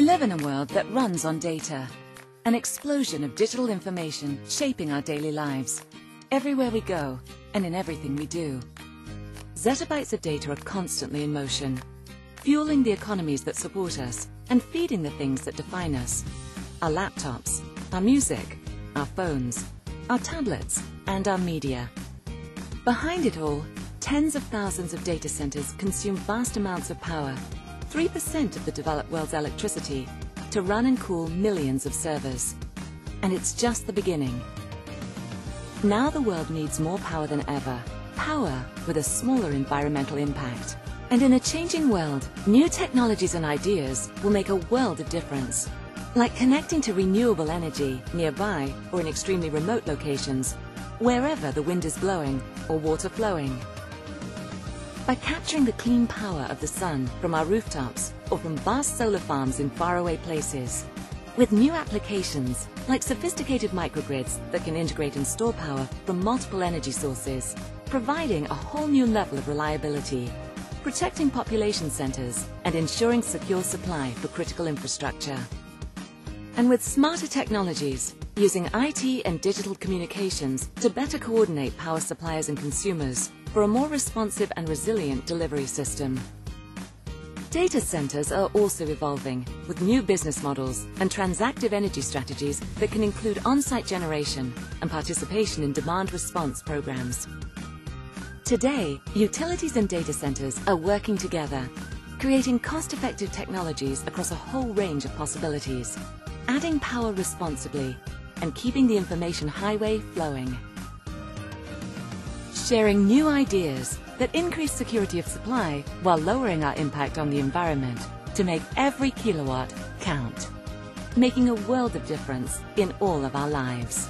We live in a world that runs on data. An explosion of digital information shaping our daily lives. Everywhere we go and in everything we do. Zettabytes of data are constantly in motion, fueling the economies that support us and feeding the things that define us. Our laptops, our music, our phones, our tablets, and our media. Behind it all, tens of thousands of data centers consume vast amounts of power, 3% of the developed world's electricity, to run and cool millions of servers. And it's just the beginning. Now the world needs more power than ever. Power with a smaller environmental impact. And in a changing world, new technologies and ideas will make a world of difference. Like connecting to renewable energy nearby or in extremely remote locations, wherever the wind is blowing or water flowing. By capturing the clean power of the sun from our rooftops or from vast solar farms in faraway places. With new applications like sophisticated microgrids that can integrate and store power from multiple energy sources, providing a whole new level of reliability, protecting population centers and ensuring secure supply for critical infrastructure. And with smarter technologies, using IT and digital communications to better coordinate power suppliers and consumers for a more responsive and resilient delivery system. Data centers are also evolving with new business models and transactive energy strategies that can include on-site generation and participation in demand response programs. Today, utilities and data centers are working together, creating cost-effective technologies across a whole range of possibilities, adding power responsibly and keeping the information highway flowing. Sharing new ideas that increase security of supply while lowering our impact on the environment to make every kilowatt count. Making a world of difference in all of our lives.